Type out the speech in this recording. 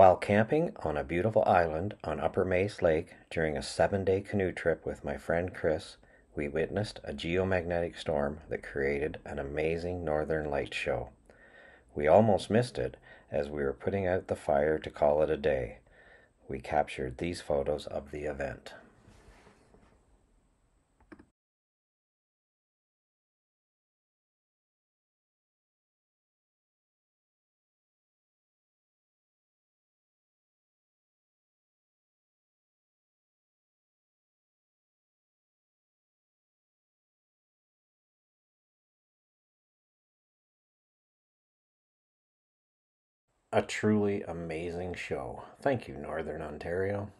While camping on a beautiful island on Upper Mace Lake during a seven day canoe trip with my friend Chris, we witnessed a geomagnetic storm that created an amazing northern light show. We almost missed it as we were putting out the fire to call it a day. We captured these photos of the event. A truly amazing show. Thank you, Northern Ontario.